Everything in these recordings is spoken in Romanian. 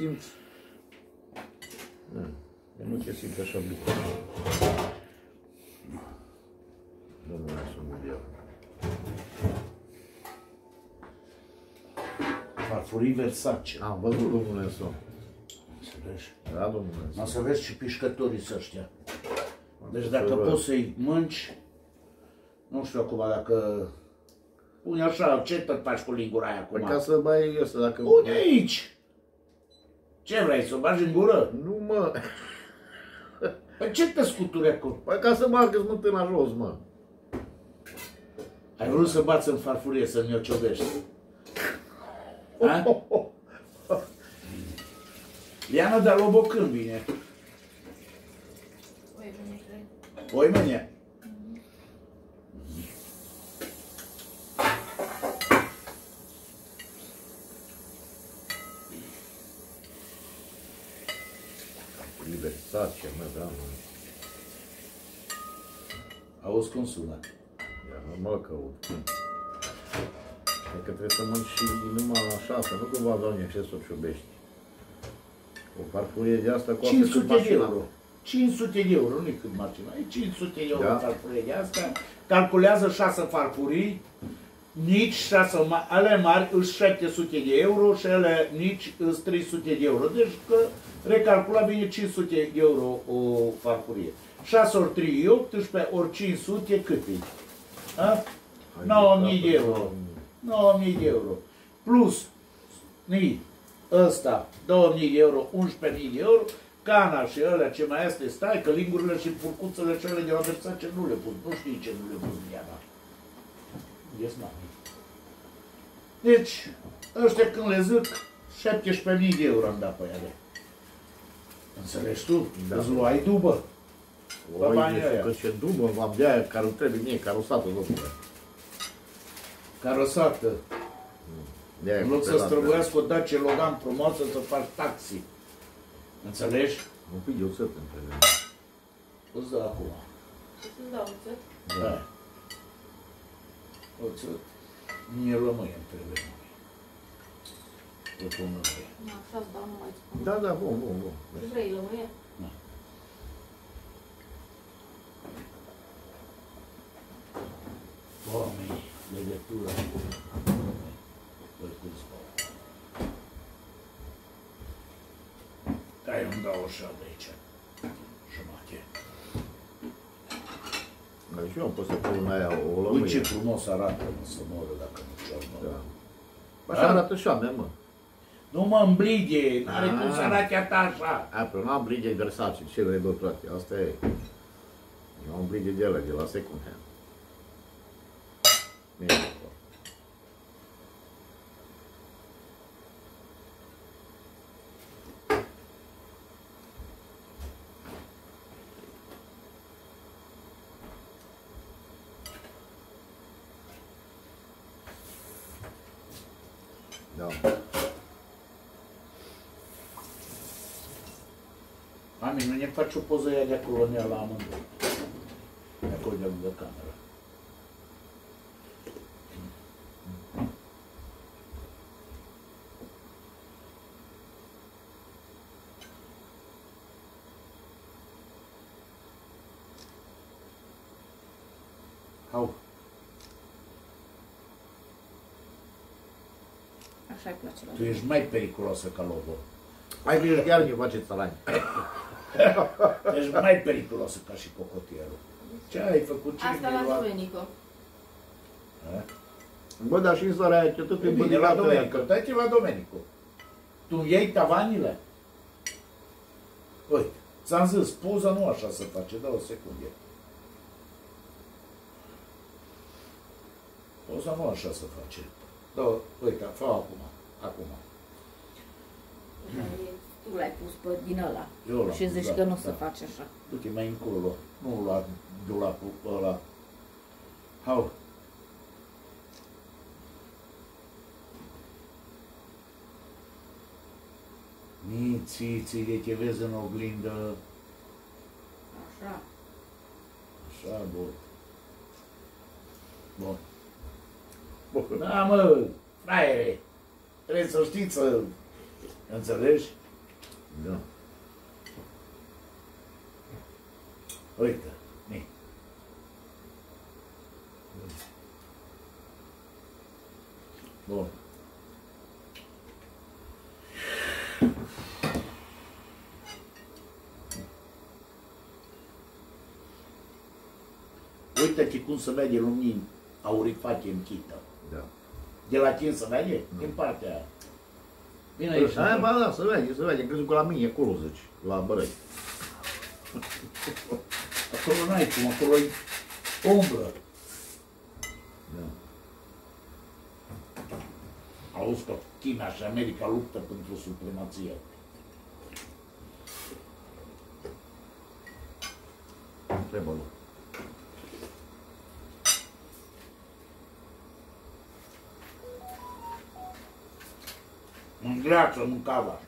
simți. Da. Eu nu te simt așa bine. Domnule, sunt eu. Farfurii Versace. Am văzut domnule Son. Înțelegi? Da, domnule O Son. să vezi și pișcătorii să ăștia. Deci să dacă văd. poți să-i mânci, nu știu acum dacă... Pune așa, ce tot faci cu lingura aia Păi acum? ca să bai ăsta, dacă... Pune aici! Ce vrei, să o bagi în gură? Nu, mă. Păi ce te scuturi acum? Păi ca să marcă smântâna jos, mă. Ai vrut să bați în farfurie, să-mi o ciovești. Ha? Liana de Lobo când vine? Oi, bine, cred. Poi mâine. Libertație, mă, da, mă. Auzi cum sună. Ia, mă, mă căut. Cred că trebuie să mănânci și numai așa, să nu cumva, doamne, ce să o ciubești. O farfurie de asta cu 500 de euro. 500 de euro, nu e cât mașina. E 500 de euro Da. farfurie de asta. Calculează 6 farfurii. Nici 6 ma- ale mari îs 700 de euro și ele nici îs 300 de euro. Deci că recalcula vine 500 de euro o farfurie. 6 ori 3 e 18, ori 500 cât e? A? 9000 de euro. 9000 de euro. Plus ni, ăsta, 2000 de euro, 11.000 de euro, cana și ălea ce mai este, stai că lingurile și furcuțele cele de la Versace nu le pun, nu știi ce nu le pun în ea. Yes, mami. Deci, ăștia când le zic, 17.000 de euro am dat pe ele. Înțelegi tu? Da. Da. Îți luai dubă. Bă, Oi, banii deci, ăia. că ce dubă v-am de aia care îmi trebuie mie, carosată, domnule. Carosată. De aia În loc cu să pelată. străbuiască o Dacia Logan frumoasă să faci taxi. Înțelegi? Un pic de oțet îmi trebuie. Îți dă acum. Să-ți dau oțet. Da. Oțet. Mie lămâie îmi trebuie. Eu pun lămâie. Nu, așa-ți dau, nu mai spun. Da, da, bun, bun, bun. Ce vrei, lămâie? Oameni, legătura. Păi cum spun. Da, eu îmi dau așa de aici. Jumate. Deci eu am pus să pun aia o Ui, ce lămâie. frumos arată, mă, să moră dacă nu ceau, mă. Da. Așa arată șame, mă. Nu mă îmbrige, n-are cum Ah. să arate a ta așa. A, pe n-am brige Versace, ce le dă toate, asta e. Eu am brige de ele, de la second hand. No. Mami, no ne faccio poza da colonia la mână. Acolo de lângă cameră. How? Așa-i place la tu ești mai periculoasă ca Lobo. Ai grijă, chiar ne faceți salani. Ești mai periculoasă ca și cocotierul. Ce ai făcut? Ce Asta mi-ai la luat? Domenico. Ha? Bă, dar și în sora aia, ce tot e E bine, la băgată aia, Domenico, că... dai-te la Domenico. Tu îmi iei tavanile? Uite, ți-am zis, poza nu așa se face, dă o secundă. Poza nu așa se face. Da, uite, fă acum, acum. Tu l-ai pus pe din ăla. Eu l-am Și pus, zici da, că nu da. se face așa. Du-te mai încolo, nu la dulapul ăla. Hau. Miții, de te vezi în oglindă, Așa. așa, bun. Bun. Bă, Da, mă, fraiere, trebuie să știți să înțelegi? Da. Uite, ni. Bun. Uite-te cum se vede lumini aurifate închită. Da. De la tine se vede? Din partea aia. Vine aici. Aia, ba da, se vede, se vede. Crezut că la mine acolo, zici, la bărăi. Acolo n-ai cum, acolo e umbră. Da. Auzi că China și America luptă pentru supremație. Trebuie lui. Mângreață, mâncava.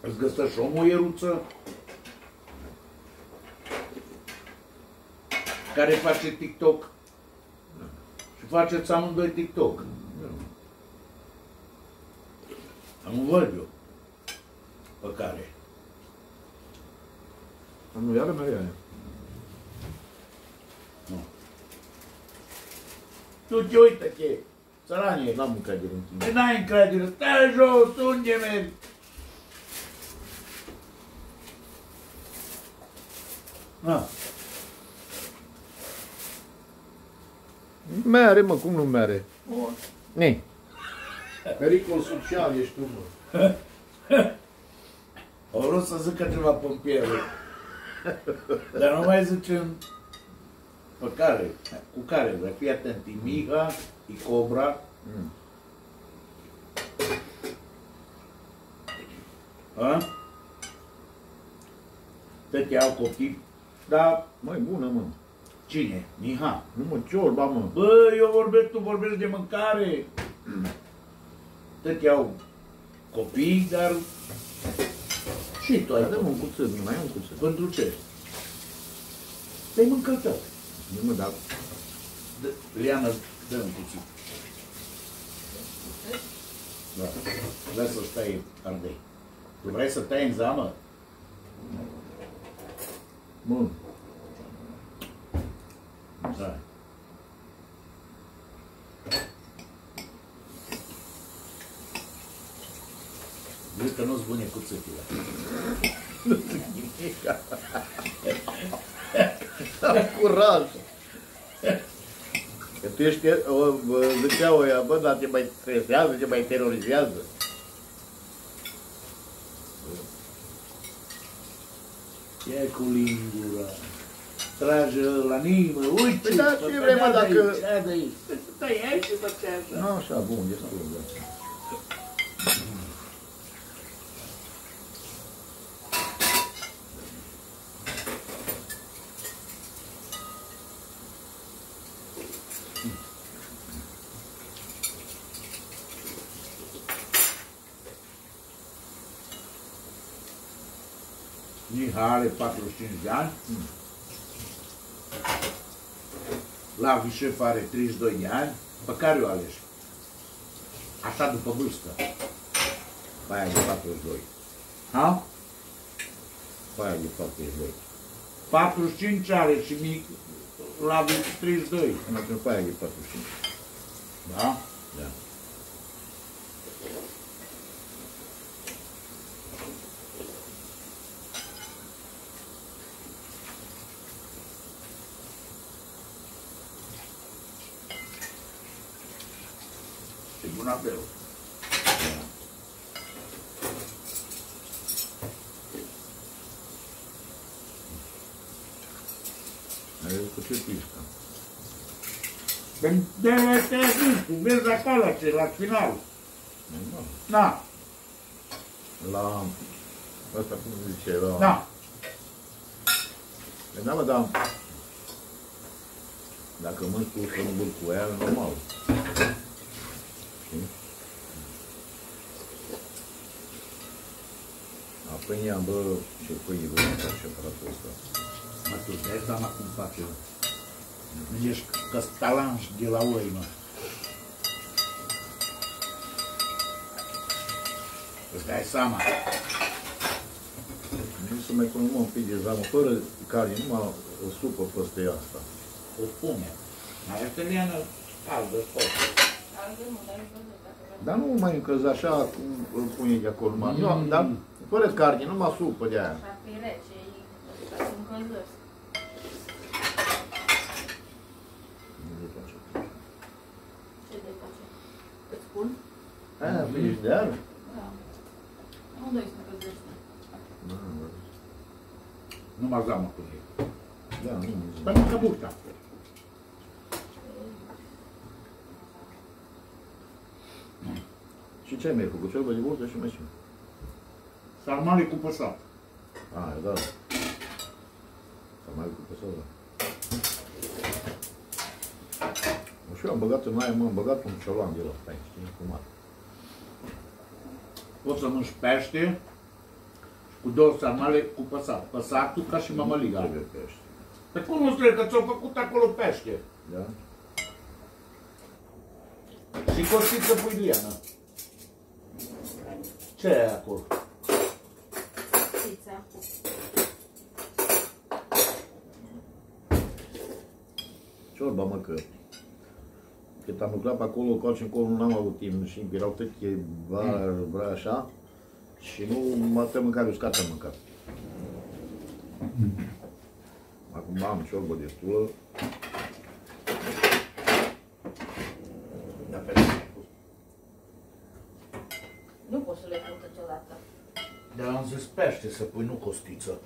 Îți găsești o muieruță care face TikTok și faceți amândoi TikTok. Am văd eu pe care. Nu, iară mereu aia. Nu. Tu te uită-te, țăranie. N-am încredere în tine. Ce n-ai încredere? Stai jos, unde mergi? Na, Mere, mă, cum nu mere? bun. Ne. Pericol social ești tu, mă. Au vrut să zică ceva pompierul. Dar nu mai zicem pe care, cu care, vrea fii atent, e Miga, e Cobra, Mm. a? Te te au copii, dar Mai bună, mă. cine? Miha. Nu mă, ciorba, mă. Bă, eu vorbesc, tu vorbești de mâncare. Tot iau copii, dar și tu ai Dă-mă un cuțit, mai am un cuțit. Pentru ce? Te-ai mâncat tot. Nu mă, dar Liana, dă un cuțit. Da. Vrei să stai ardei. Tu vrei să tai în zamă? Mă, Da. Vezi că nu-ți bune cuțitile. am curaj. Că tu ești, o, bă, zicea o ea, bă, dar te mai stresează, te mai terorizează. Ia cu lingura. Trage la nimă, uite! Păi da, ce vrei, mă, ia de dacă- aici, ia de aici. Stai aici și fă așa. Nu, așa, bun, destul, da. Mihai are 45 de ani. La Vișef are 32 de ani. Pe care o alegi? Așa după vârstă. Pe aia de 42. Ha? Pe aia de 42. 45 are și mic la 32. Până atunci pe aia de 45. Da? Da. Bun apel. Ai văzut cu ce piscă? De, de te tu vezi acolo ce la final. Da. Da, La... Asta cum se zice, la... da. Păi Da, mă, dar... Dacă mânci cu să nu burc cu ea, e normal. Știi? A pâinea, bă, ce pâine bă, așa aparatul ăsta. Dai seama cum face. Ești căstalanș de la oi, mă. Îți dai seama. Nu să mai punem un pic de zamă, fără carne, numai o supă peste asta. O spune. Mai este liană caldă, tot. Altă nu, dar nu văzut dacă vreau. Dar nu mai încălzi așa cum îl pune de acolo, numai. Mm. Nu, dar fără carne, numai supă de aia. Așa că e rece, e ca să încălzesc. Ce de face? Îți spun? Aia, vezi de aia? Da. Amândoi sunt încălzește. Numai zamă cu ei. Da, nu, Păi nu că bușta. Și ce mi-ai făcut? Cel de burtă și mai ce? Sarmale cu păsat. A, da. S-a mai făcut pe sau da. Și eu am băgat în aia, mă, am băgat un ciolan de la stai, știi cum ar. Poți să mânci pește cu două sarmale cu păsat. Păsatul ca și mămăliga. Trebuie pește. Pe cum nu trebuie că ți-au făcut acolo pește? Da? Și costiță puiliană. Ce e acolo? Pizza. Ciorba, mă, că cât am lucrat pe acolo, coace încolo, nu am avut timp și erau tătie, vara, vrea așa, și nu mă te mâncare uscat am mâncat. Acum am ciorbă destulă, Da, pe ce? Nu poți să le pun totodată. Dar am zis pește să pui, nu costiță.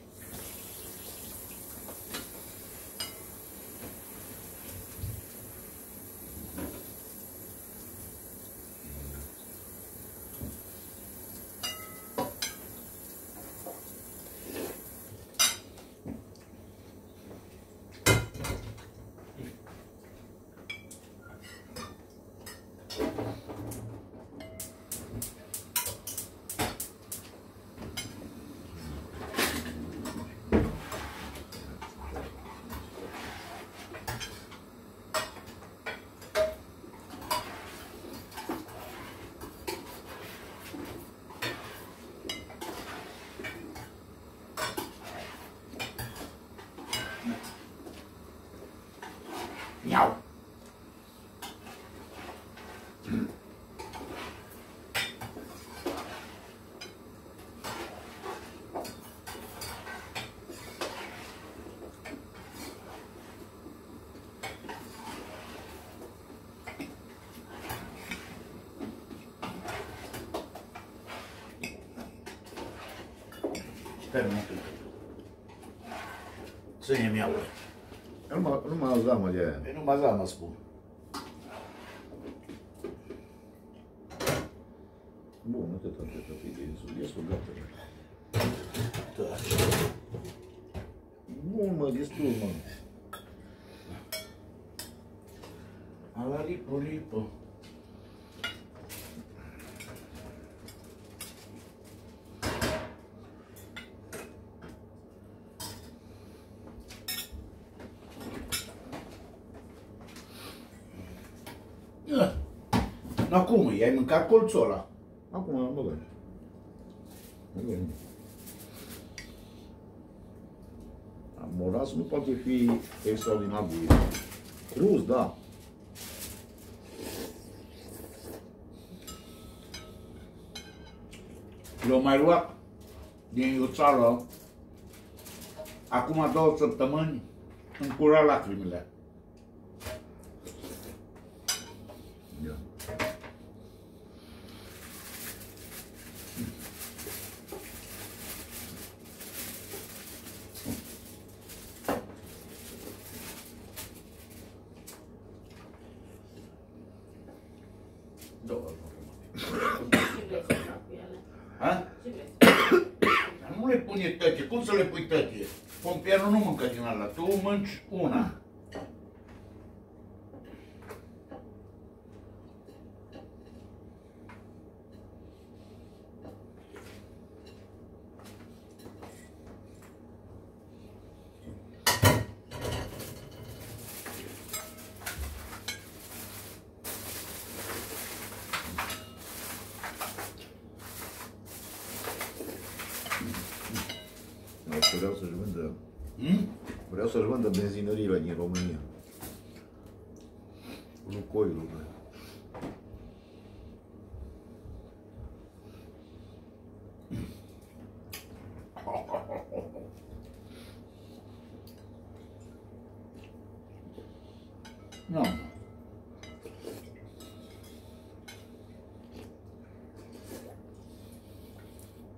Stai un pic. Ține-mi aule. numai, numai zamă de aia. Păi numai zamă spun. Bun, atât, atât, atât, e destul, destul, gata. Da. Bun, mă, destul, mă. Ala lipă, lipă. Ia. Dar cum e? Ai mâncat colțul ăla? Acum am băgat. Bine. Moras nu poate fi extraordinar de cruz, da. Eu mai luat din Iuțală acum două săptămâni îmi cura lacrimile. Două. Ce vrei să fac cu ele? Ha? Ce vrei să fac? Dar nu le pune tătie. Cum să le pui tătie? Pompierul nu mâncă din ala. Tu mânci una. Vreau să-și vândă, Hmm? vreau să-și vândă benzinăriile din România. Lucoilul, bă. Nu.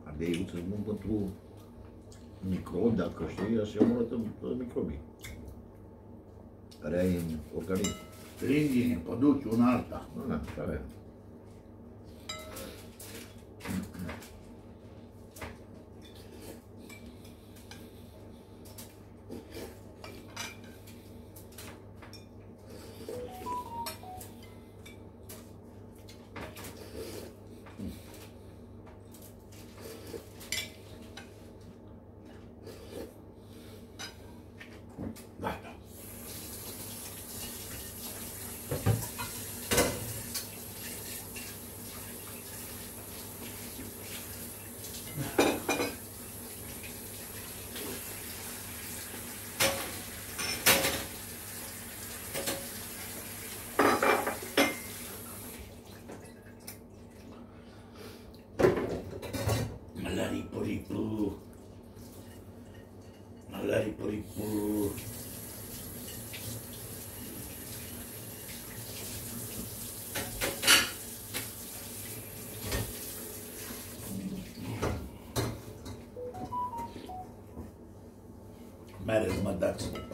Ardeiul să spun pentru dacă știi, așa omorâtă microbii. Care ai în organism. Lingine, păduci, una alta. Nu, da, așa avea. play படிப்பு marriage மாதிரி தான்